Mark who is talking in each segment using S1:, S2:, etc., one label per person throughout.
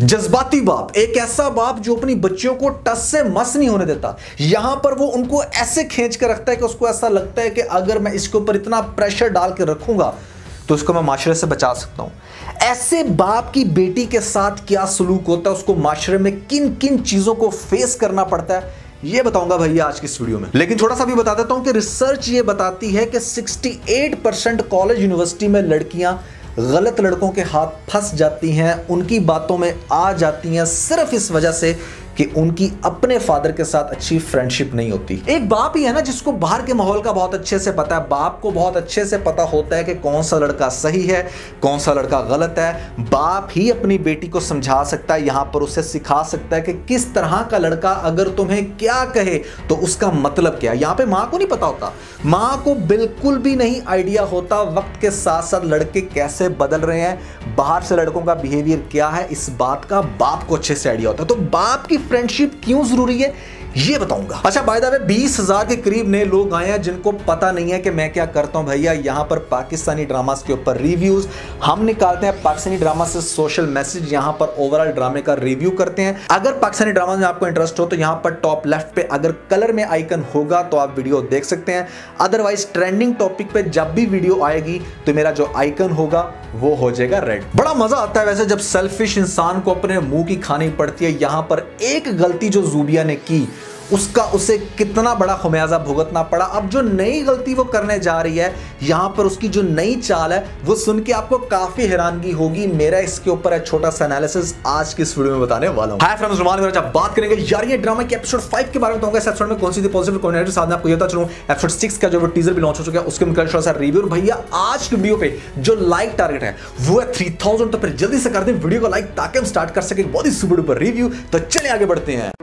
S1: जज्बाती बाप, एक ऐसा बाप जो अपनी बच्चियों को टस से मस नहीं होने देता। यहाँ पर वो उनको ऐसे खींच कर रखता है कि उसको ऐसा लगता है कि अगर मैं इसके ऊपर इतना प्रेशर डाल के रखूँगा तो इसको मैं माशरे से बचा सकता हूँ। ऐसे बाप की बेटी के साथ क्या सलूक होता है, उसको माशरे में किन किन चीज़ों को फेस करना पड़ता है, ये बताऊँगा भैया आज की इस वीडियो में। लेकिन थोड़ा सा भी बता देता हूँ कि रिसर्च ये बताती है कि 68 परसेंट कॉलेज यूनिवर्सिटी में लड़कियाँ गलत लड़कों के हाथ फंस जाती हैं, उनकी बातों में आ जाती हैं सिर्फ़ इस वजह से कि उनकी अपने फादर के साथ अच्छी फ्रेंडशिप नहीं होती। एक बाप ही है ना जिसको बाहर के माहौल का बहुत अच्छे से पता है। बाप को बहुत अच्छे से पता होता है कि कौन सा लड़का सही है, कौन सा लड़का गलत है। बाप ही अपनी बेटी को समझा सकता है, यहाँ पर उसे सिखा सकता है कि किस तरह का लड़का अगर तुम्हें क्या कहे तो उसका मतलब क्या यहाँ पे माँ को नहीं पता होता। माँ को बिल्कुल भी नहीं आइडिया होता वक्त के साथ साथ लड़के कैसे बदल रहे हैं। बाहर से लड़कों का बिहेवियर क्या है? इस बात का बाप को अच्छे से आइडिया होता है। तो बाप की फ्रेंडशिप क्यों ज़रूरी है? ये बताऊँगा। अच्छा बाय द बीस हज़ार के करीब नए लोग आए हैं जिनको पता नहीं है कि मैं क्या करता हूँ। भैया, यहाँ पर पाकिस्तानी ड्रामास के ऊपर रिव्यूज़ हम निकालते हैं पाकिस्तानी ड्रामा से सोशल मैसेज यहाँ पर ओवरऑल ड्रामे का रिव्यू करते हैं। अगर पाकिस्तानी ड्रामा में आपको इंटरेस्ट हो तो यहाँ पर टॉप लेफ़्ट पे अगर कलर में आइकन होगा तो आप वीडियो देख सकते हैं। अदरवाइज़ ट्रेंडिंग टॉपिक पे जब भी वीडियो आएगी तो मेरा जो आइकन होगा, वो हो जाएगा रेड बड़ा मज़ा आता है वैसे जब सेल्फिश इंसान को अपने मुँह की खानी पड़ती है। यहाँ पर एक गलती जो जूबिया ने की उसका उसे कितना बड़ा खुमियाजा भुगतना पड़ा। अब जो नई गलती वो करने जा रही है, यहाँ पर उसकी जो नई चाल है, वो सुन के आपको काफ़ी हैरानगी होगी। मेरा इसके ऊपर है छोटा सा एनालिसिस आज की इस वीडियो में बताने वाला हूँ। हाय फ्रेंड्स रुमान मेरा जब बात करेंगे, यार ये ड्रामा के एपिसोड 5 के बारे में बताऊँगा। इस एपिसोड में कौन सी पॉजिटिव कौन नेगेटिव साथ में आपको ये बता चलूँ। एपिसोड 6 का जो टीजर भी लॉन्च हो चुका है, उसके मैं थोड़ा सा रिव्यू भैया, आज की वीडियो पे जो लाइक टारगेट है, वो है 3000 तो फिर जल्दी से कर दें वीडियो को लाइक ताकि हम स्टार्ट कर सके बहुत ही सुपर डुपर रिव्यू तो चले आगे बढ़ते हैं।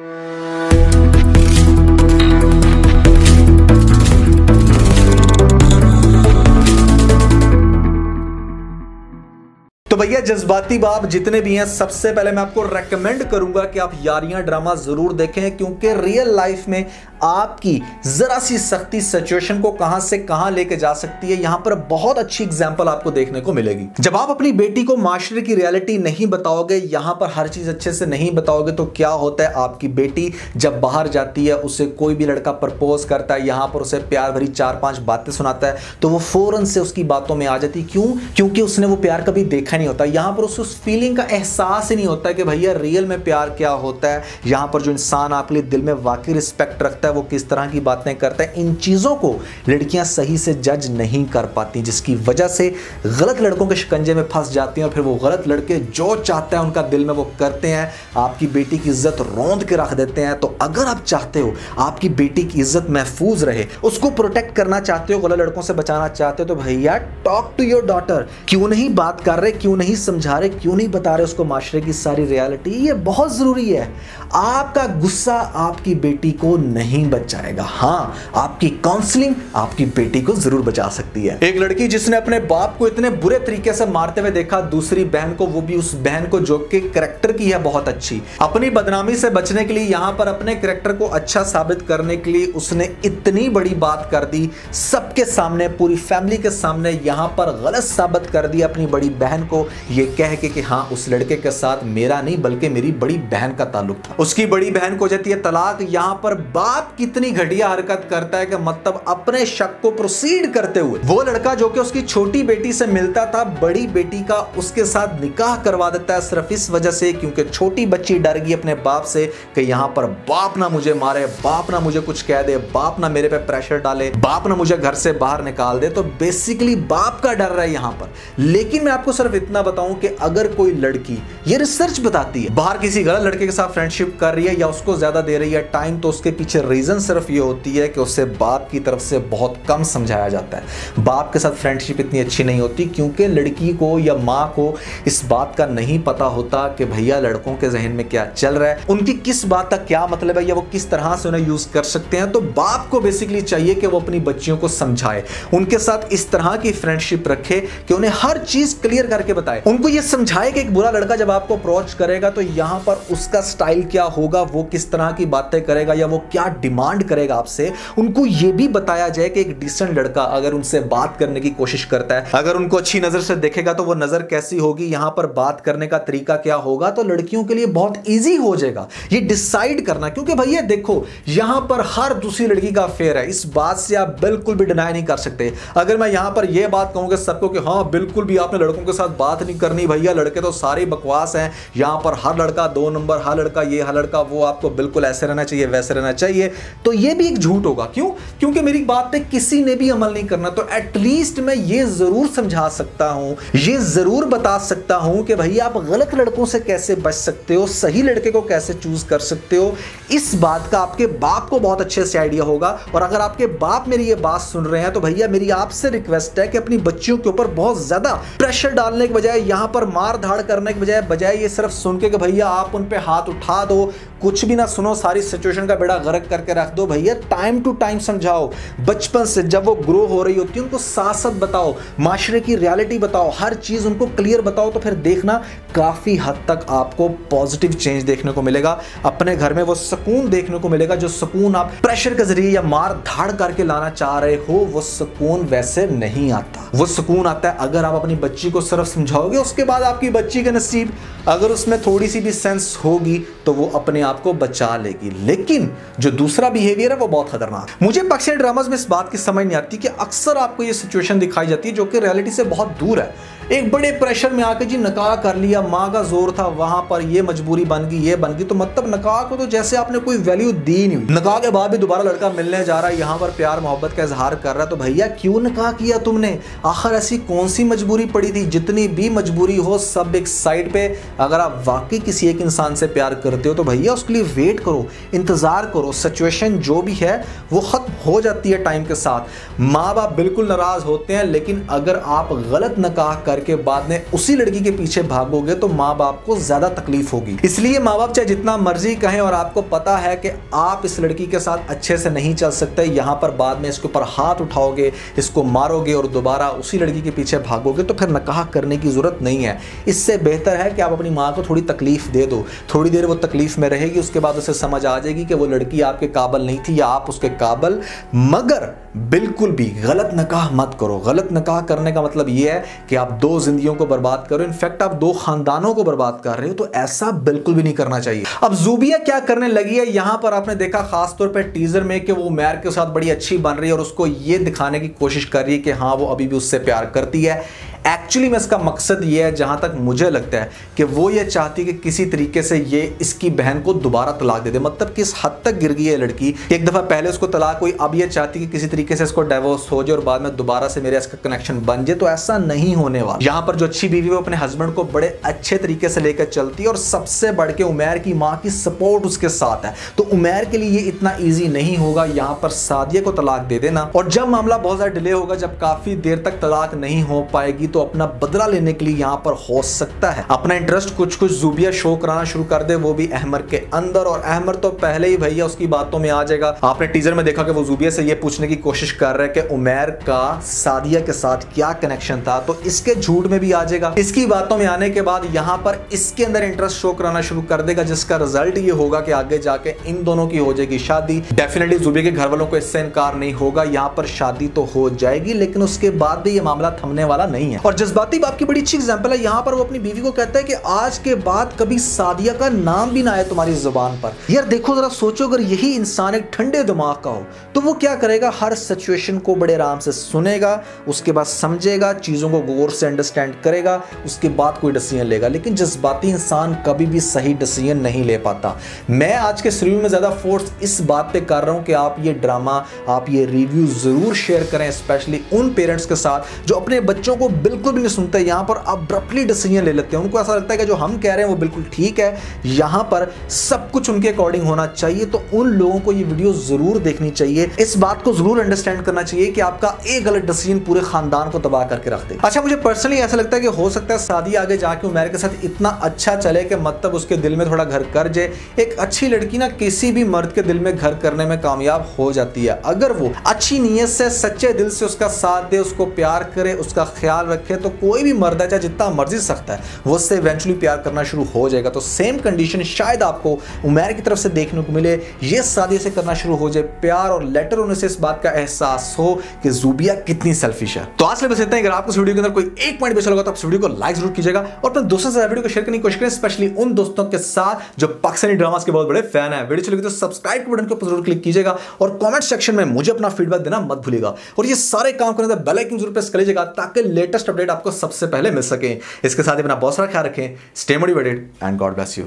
S1: तो भैया, जज्बाती बाप जितने भी हैं, सबसे पहले मैं आपको रेकमेंड करूँगा कि आप यारियाँ ड्रामा ज़रूर देखें, क्योंकि रियल लाइफ में आपकी जरा सी सख्ती सिचुएशन को कहाँ से कहाँ लेके जा सकती है, यहाँ पर बहुत अच्छी एग्जांपल आपको देखने को मिलेगी। जब आप अपनी बेटी को माशरे की रियलिटी नहीं बताओगे, यहाँ पर हर चीज़ अच्छे से नहीं बताओगे तो क्या होता है, आपकी बेटी जब बाहर जाती है, उसे कोई भी लड़का प्रपोज करता है, यहाँ पर उसे प्यार भरी चार पाँच बातें सुनाता है तो वो फ़ौरन से उसकी बातों में आ जाती क्यों? क्योंकि उसने वो प्यार कभी देखा नहीं होता। यहाँ पर उसे उस फीलिंग का एहसास ही नहीं होता कि भैया रियल में प्यार क्या होता है। यहाँ पर जो इंसान आपके लिए दिल में वाकई रिस्पेक्ट रखता है, वो किस तरह की बातें करता है, इन चीज़ों को लड़कियाँ सही से जज नहीं कर पाती, जिसकी वजह से गलत लड़कों के शिकंजे में फंस जाती हैं और फिर वो गलत लड़के जो चाहते हैं उनका दिल में वो करते हैं, आपकी बेटी की इज़्ज़त रौंद के रख देते हैं। तो अगर आप चाहते हो आपकी बेटी की इज़्ज़त महफूज रहे, उसको प्रोटेक्ट करना चाहते हो, गलत लड़कों से बचाना चाहते हो तो भैया टॉक टू योर डॉटर क्यों नहीं बात कर रहे? क्यों नहीं समझा रहे, क्यों नहीं बता रहे उसको माशरे की सारी रियलिटी ये बहुत ज़रूरी है। आपका गुस्सा आपकी बेटी को नहीं बचाएगा। हाँ आपकी काउंसलिंग आपकी बेटी को ज़रूर बचा सकती है। एक लड़की जिसने अपने बाप को इतने बुरे तरीके से मारते हुए देखा, दूसरी बहन को, वो भी उस बहन को जो कि करेक्टर की है बहुत अच्छी। अपनी बदनामी से बचने के लिए यहाँ पर अपने करेक्टर को अच्छा साबित करने के लिए उसने इतनी बड़ी बात कर दी। सबके सामने, पूरी फैमिली के सामने यहाँ पर गलत साबित कर दी अपनी बड़ी बहन को। ये कह के कि हाँ उस लड़के के साथ मेरा नहीं, बल्कि मेरी बड़ी बहन का ताल्लुक था। उसकी बड़ी बहन को जाती है तलाक यहाँ पर बाप कितनी घटिया हरकत करता है कि मतलब अपने शक को प्रोसीड करते हुए, वो लड़का जो कि उसकी छोटी बेटी से मिलता था, बड़ी बेटी का उसके साथ निकाह करवा देता है सिर्फ़ इस वजह से, क्योंकि छोटी बच्ची डर गई अपने बाप से कि यहाँ पर बाप ना मुझे मारे, बाप ना मुझे कुछ कह दे, बाप ना मेरे पे प्रेशर डाले, बाप ना मुझे घर से बाहर निकाल दे। तो बेसिकली बाप का डर रहा है यहाँ पर। लेकिन मैं आपको सिर्फ़ इतना बताऊँ कि अगर कोई लड़की ये रिसर्च बताती है, बाहर किसी गलत लड़के के साथ फ्रेंडशिप कर रही है या उसको ज़्यादा दे रही है टाइम तो उसके पीछे रीजन सिर्फ़ ये होती है कि उसे बाप की तरफ़ से बहुत कम समझाया जाता है। बाप के साथ फ्रेंडशिप इतनी अच्छी नहीं होती क्योंकि लड़की को या माँ को इस बात का नहीं पता होता कि भैया लड़कों के जहन में क्या चल रहा है। उनकी किस बात का क्या मतलब है या वो किस तरह से उन्हें यूज़ कर सकते हैं तो बाप को बेसिकली चाहिए कि वो अपनी बच्चियों को समझाए। उनके साथ इस तरह की फ्रेंडशिप रखे कि उन्हें हर चीज़ क्लियर करके बताए। उनको ये समझाए कि एक बुरा लड़का जब आपको अप्रोच करेगा तो यहाँ पर उसका स्टाइल क्या होगा, वो किस तरह की बातें करेगा, या वो क्या डिमांड करेगा आपसे, उनको ये भी बताया जाए कि एक डिसेंट लड़का अगर उनसे बात करने की कोशिश करता है, अगर उनको अच्छी नज़र से देखेगा तो वो नज़र कैसी होगी, यहाँ पर बात करने का तरीका क्या होगा तो लड़कियों के लिए बहुत ईजी हो जाएगा। ये डिसाइड करना, क्योंकि भैया देखो, यहाँ पर हर दूसरी लड़की का फेयर है, इस बात से आप बिल्कुल भी डिनाई नहीं कर सकते। अगर मैं यहाँ पर यह बात कहूँगा सबको कि हाँ बिल्कुल भी आपने लड़कों के साथ बात नहीं करनी, भैया, लड़के तो सारे बकवास हैं। यहाँ पर हर लड़का दो नंबर, हर लड़का ये, हर लड़का वो, आपको बिल्कुल ऐसे रहना चाहिए, वैसे रहना चाहिए। तो ये भी एक झूठ होगा। क्यों? क्योंकि मेरी बात पे किसी ने भी अमल नहीं करना। तो एटलीस्ट मैं ये ज़रूर समझा सकता हूँ, ये ज़रूर बता सकता हूँ कि, भैया, आप गलत लड़कों से कैसे बच सकते हो? सही लड़के को कैसे चूज़ कर सकते हो? इस बात का आपके बाप को बहुत अच्छे से आइडिया होगा। और अगर आपके बाप मेरी ये बात सुन रहे हैं तो भैया, मेरी आपसे रिक्वेस्ट है कि अपनी बच्चियों के ऊपर बहुत ज़्यादा प्रेशर डालने के बजाय यहाँ पर मार धाड़ करने के बजाय बजाय ये सिर्फ़ सुन के कि भैया आप उन पर हाथ उठा दो, कुछ भी ना सुनो, सारी सिचुएशन का बेड़ा गर्क करके रख दो भैया टाइम टू टाइम समझाओ। बचपन से जब वो ग्रो हो रही होती है, उनको साथ साथ बताओ, माशरे की रियलिटी बताओ, हर चीज़ उनको क्लियर बताओ तो फिर देखना काफ़ी हद तक आपको पॉजिटिव चेंज देखने को मिलेगा। अपने घर में वो सुकून देखने को मिलेगा, जो सुकून आप प्रेशर के ज़रिए या मार धाड़ करके लाना चाह रहे हो, वो सुकून वैसे नहीं आता। वो सुकून आता है अगर आप अपनी बच्ची को सिर्फ़ समझाओगे, उसके बाद आपकी बच्ची का नसीब, अगर उसमें थोड़ी सी भी सेंस होगी तो वो अपने आप को बचा लेगी। लेकिन जो दूसरा बिहेवियर है, वो बहुत खतरनाक। मुझे पक्षी ड्रामाज में इस बात की समझ नहीं आती कि अक्सर आपको ये सिचुएशन दिखाई जाती है, जो कि रियलिटी से बहुत दूर है। एक बड़े प्रेशर में आके जी नकाह कर लिया, माँ का ज़ोर था, वहाँ पर ये मजबूरी बन गई, ये बन गई। तो मतलब नकाह को तो जैसे आपने कोई वैल्यू दी नहीं। नकाह के बाद भी दोबारा लड़का मिलने जा रहा है, यहाँ पर प्यार मोहब्बत का इजहार कर रहा है। तो भैया, क्यों नकाह किया तुमने? आखिर ऐसी कौन सी मजबूरी पड़ी थी? जितनी भी मजबूरी हो, सब एक साइड पे। अगर आप वाकई किसी एक इंसान से प्यार करते हो तो भैया उसके लिए वेट करो, इंतज़ार करो। सिचुएशन जो भी है, वो खत्म हो जाती है टाइम के साथ। माँ बाप बिल्कुल नाराज़ होते हैं, लेकिन अगर आप गलत नकाह कर करके बाद में उसी लड़की के पीछे भागोगे तो माँ बाप को ज़्यादा तकलीफ़ होगी। इसलिए माँ बाप चाहे जितना मर्ज़ी कहें और आपको पता है कि आप इस लड़की के साथ अच्छे से नहीं चल सकते, यहाँ पर बाद में इसके ऊपर हाथ उठाओगे, इसको मारोगे और दोबारा उसी लड़की के पीछे भागोगे तो फिर नकाह करने की ज़रूरत नहीं है। इससे बेहतर है कि आप अपनी माँ को थोड़ी तकलीफ़ दे दो। थोड़ी देर वो तकलीफ़ में रहेगी, उसके बाद उसे समझ आ जाएगी कि वो लड़की आपके काबल नहीं थी या आप उसके काबल मगर बिल्कुल भी गलत नकाह मत करो। गलत नकाह करने का मतलब ये है कि आप दो जिंदगियों को बर्बाद करो इनफैक्ट आप दो खानदानों को बर्बाद कर रहे हो तो ऐसा बिल्कुल भी नहीं करना चाहिए। अब जूबिया क्या करने लगी है? यहाँ पर आपने देखा खासतौर पर टीजर में कि वो मैर के साथ बड़ी अच्छी बन रही है और उसको ये दिखाने की कोशिश कर रही है कि हाँ वो अभी भी उससे प्यार करती है। एक्चुअली में इसका मकसद ये है, जहाँ तक मुझे लगता है कि वो ये चाहती कि किसी तरीके से ये इसकी बहन को दोबारा तलाक दे दे। मतलब किस हद तक गिर गई है लड़की। एक दफ़ा पहले उसको तलाक हुई, अब ये चाहती कि किसी तरीके से इसको डाइवोर्स हो जाए और बाद में दोबारा से मेरे इसका कनेक्शन बन जाए। तो ऐसा नहीं होने वाला। यहाँ पर जो अच्छी बीवी वो अपने हस्बैंड को बड़े अच्छे तरीके से लेकर चलती है और सबसे बढ़ के उमेर की माँ की सपोर्ट उसके साथ है। तो उमेर के लिए ये इतना ईजी नहीं होगा, यहाँ पर सादिया को तलाक दे देना। और जब मामला बहुत ज़्यादा डिले होगा, जब काफ़ी देर तक तलाक नहीं हो पाएगी तो अपना बदला लेने के लिए यहाँ पर हो सकता है। अपना इंटरेस्ट कुछ कुछ जूबिया शो कराना शुरू कर दे, वो भी अहमर के अंदर। और अहमर तो पहले ही भैया उसकी बातों में आ जाएगा। आपने टीजर में देखा कि वो जूबिया से ये पूछने की कोशिश कर रहे हैं कि उमेर का सादिया के साथ क्या कनेक्शन था। तो इसके झूठ में भी आ जाएगा। इसकी बातों में आने के बाद यहाँ पर इसके अंदर इंटरेस्ट शो कराना शुरू कर देगा, जिसका रिज़ल्ट ये होगा कि आगे जाके इन दोनों की हो जाएगी शादी। डेफिनेटली जूबिया के घर वालों को इससे इनकार नहीं होगा। यहाँ पर शादी तो हो जाएगी, लेकिन उसके बाद भी ये मामला थमने वाला नहीं है। और जज्बाती बाप की बड़ी अच्छी एग्ज़ाम्पल है। यहाँ पर वो अपनी बीवी को कहता है कि आज के बाद कभी सादिया का नाम भी ना आए तुम्हारी ज़ुबान पर। यार देखो जरा, सोचो, अगर यही इंसान एक ठंडे दिमाग का हो तो वो क्या करेगा? हर सिचुएशन को बड़े आराम से सुनेगा, उसके बाद समझेगा, चीज़ों को गौर से अंडरस्टैंड करेगा, उसके बाद कोई डिसीज़न लेगा। लेकिन जज्बाती इंसान कभी भी सही डिसीज़न नहीं ले पाता। मैं आज के रिव्यू में ज़्यादा फोर्स इस बात पे कर रहा हूँ कि आप ये ड्रामा आप ये रिव्यू ज़रूर शेयर करें स्पेशली उन पेरेंट्स के साथ जो अपने बच्चों को बिल्कुल भी नहीं सुनते। यहाँ पर अब्रप्टली डिसीज़न ले लेते हैं। उनको ऐसा लगता है कि जो हम कह रहे हैं वो बिल्कुल ठीक है। यहाँ पर सब कुछ उनके अकॉर्डिंग होना चाहिए। तो उन लोगों को ये वीडियो ज़रूर देखनी चाहिए। इस बात को ज़रूर अंडरस्टैंड करना चाहिए कि आपका एक गलत डिसीज़न पूरे खानदान को तबाह करके रख दे। अच्छा मुझे पर्सनली ऐसा लगता है कि हो सकता है शादी आगे जाके उमेर के साथ इतना अच्छा चले कि मतलब उसके दिल में थोड़ा घर कर जाए। एक अच्छी लड़की ना किसी भी मर्द के दिल में घर करने में कामयाब हो जाती है। अगर वो अच्छी नीयत से, सच्चे दिल से उसका साथ दे, उसको प्यार करे, उसका ख्याल रखे तो कोई भी मर्द है, चाहे जितना मर्ज़ी सकता है, वो उससे इवेंचुअली प्यार करना शुरू हो जाएगा। तो सेम कंडीशन शायद आपको उमेर की तरफ़ से देखने को मिले, ये शादी से करना शुरू हो जाए। प्यार और लेटर होने से इस बात का एहसास हो कि जूबिया कितनी सेल्फिश है। तो आज बस इतना अगर आपको इस वीडियो के अंदर कोई एक पॉइंट बेचा लगा तो आप वीडियो को लाइक ज़रूर कीजिएगा और अपने दोस्तों से वीडियो को शेयर करने की कोशिश करें स्पेशली उन दोस्तों के साथ जो पाकिस्तानी ड्रामास के बहुत बड़े फ़ैन है। वीडियो चलेगी तो सब्सक्राइब के बटन को ज़रूर क्लिक कीजिएगा और कॉमेंट सेक्शन में मुझे अपना फीडबैक देना मत भूलिएगा। और ये सारे काम करने का बेल ज़रूर प्रेस कर लीजिएगा ताकि लेटेस्ट अपडेट आपको सबसे पहले मिल सके। इसके साथ ही अपना बहुत सारा ख्याल रखें। Stay motivated and God bless you